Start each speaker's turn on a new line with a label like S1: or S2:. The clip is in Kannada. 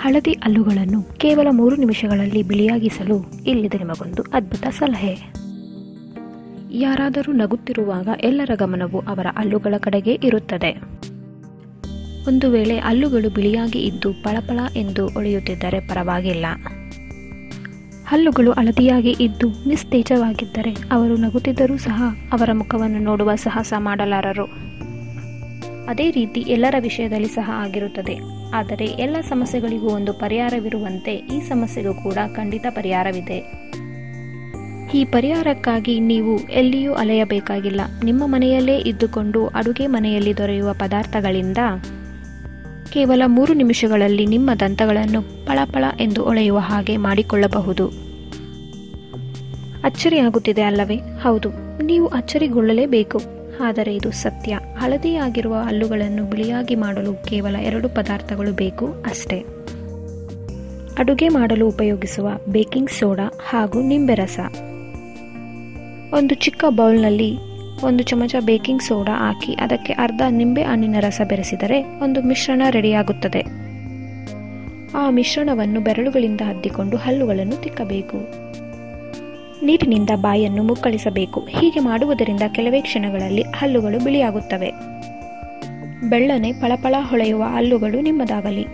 S1: ಹಳದಿ ಹಲ್ಲುಗಳನ್ನು ಕೇವಲ ಮೂರು ನಿಮಿಷಗಳಲ್ಲಿ ಬಿಳಿಯಾಗಿಸಲು ಇಲ್ಲಿದೆ ನಿಮಗೊಂದು ಅದ್ಭುತ ಸಲಹೆ. ಯಾರಾದರೂ ನಗುತ್ತಿರುವಾಗ ಎಲ್ಲರ ಗಮನವು ಅವರ ಹಲ್ಲುಗಳ ಕಡೆಗೆ ಇರುತ್ತದೆ. ಒಂದು ವೇಳೆ ಹಲ್ಲುಗಳು ಬಿಳಿಯಾಗಿ ಇದ್ದು ಪಳಪಳ ಎಂದು ಒಳೆಯುತ್ತಿದ್ದರೆ ಪರವಾಗಿಲ್ಲ. ಹಲ್ಲುಗಳು ಹಳದಿಯಾಗಿ ಇದ್ದು ನಿಸ್ತೇಜವಾಗಿದ್ದರೆ ಅವರು ನಗುತ್ತಿದ್ದರೂ ಸಹ ಅವರ ಮುಖವನ್ನು ನೋಡುವ ಸಾಹಸ ಮಾಡಲಾರರು. ಅದೇ ರೀತಿ ಎಲ್ಲರ ವಿಷಯದಲ್ಲಿ ಸಹ ಆಗಿರುತ್ತದೆ. ಆದರೆ ಎಲ್ಲ ಸಮಸ್ಯೆಗಳಿಗೂ ಒಂದು ಪರಿಹಾರವಿರುವಂತೆ ಈ ಸಮಸ್ಯೆಗೂ ಕೂಡ ಖಂಡಿತ ಪರಿಹಾರವಿದೆ. ಈ ಪರಿಹಾರಕ್ಕಾಗಿ ನೀವು ಎಲ್ಲಿಯೂ ಅಲೆಯಬೇಕಾಗಿಲ್ಲ. ನಿಮ್ಮ ಮನೆಯಲ್ಲೇ ಇದ್ದುಕೊಂಡು ಅಡುಗೆ ಮನೆಯಲ್ಲಿ ದೊರೆಯುವ ಪದಾರ್ಥಗಳಿಂದ ಕೇವಲ ಮೂರು ನಿಮಿಷಗಳಲ್ಲಿ ನಿಮ್ಮ ದಂತಗಳನ್ನು ಪಳಪಳ ಎಂದು ಒಳೆಯುವ ಹಾಗೆ ಮಾಡಿಕೊಳ್ಳಬಹುದು. ಅಚ್ಚರಿಯಾಗುತ್ತಿದೆ ಅಲ್ಲವೇ? ಹೌದು, ನೀವು ಅಚ್ಚರಿಗೊಳ್ಳಲೇಬೇಕು. ಆದರೆ ಇದು ಸತ್ಯ. ಹಳದಿಯಾಗಿರುವ ಹಲ್ಲುಗಳನ್ನು ಬಿಳಿಯಾಗಿ ಮಾಡಲು ಕೇವಲ ಎರಡು ಪದಾರ್ಥಗಳು ಬೇಕು ಅಷ್ಟೇ. ಅಡುಗೆ ಮಾಡಲು ಉಪಯೋಗಿಸುವ ಬೇಕಿಂಗ್ ಸೋಡಾ ಹಾಗೂ ನಿಂಬೆ ರಸ ಒಂದು ಚಿಕ್ಕ ಬೌಲ್ನಲ್ಲಿ ಒಂದು ಚಮಚ ಬೇಕಿಂಗ್ ಸೋಡಾ ಹಾಕಿ ಅದಕ್ಕೆ ಅರ್ಧ ನಿಂಬೆ ಹಣ್ಣಿನ ರಸ ಬೆರೆಸಿದರೆ ಒಂದು ಮಿಶ್ರಣ ರೆಡಿಯಾಗುತ್ತದೆ. ಆ ಮಿಶ್ರಣವನ್ನು ಬೆರಳುಗಳಿಂದ ಹದ್ದಿಕೊಂಡು ಹಲ್ಲುಗಳನ್ನು ತಿಕ್ಕಬೇಕು. ನೀರಿನಿಂದ ಬಾಯನ್ನು ಮುಕ್ಕಳಿಸಬೇಕು. ಹೀಗೆ ಮಾಡುವುದರಿಂದ ಕೆಲವೇ ಕ್ಷಣಗಳಲ್ಲಿ ಹಲ್ಲುಗಳು ಬಿಳಿಯಾಗುತ್ತವೆ. ಬೆಳ್ಳನೆ ಪಳಪಳ ಹೊಳೆಯುವ ಹಲ್ಲುಗಳು ನಿಮ್ಮದಾಗಲಿ.